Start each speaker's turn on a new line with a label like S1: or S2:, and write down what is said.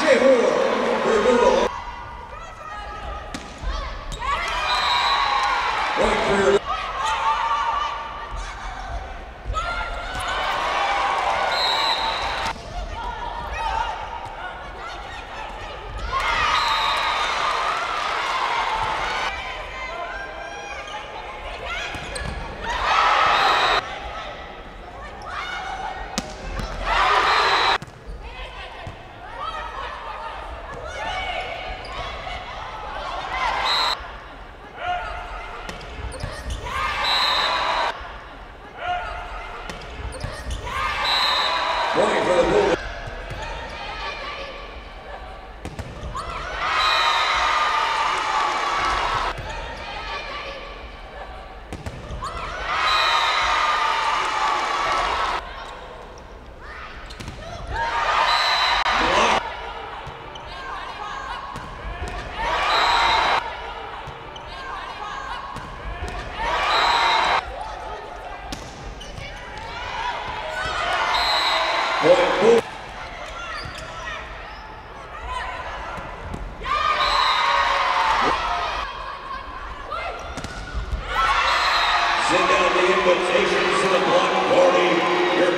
S1: Right for your Point for the Bulldogs. Send out the invitations to the block party. Your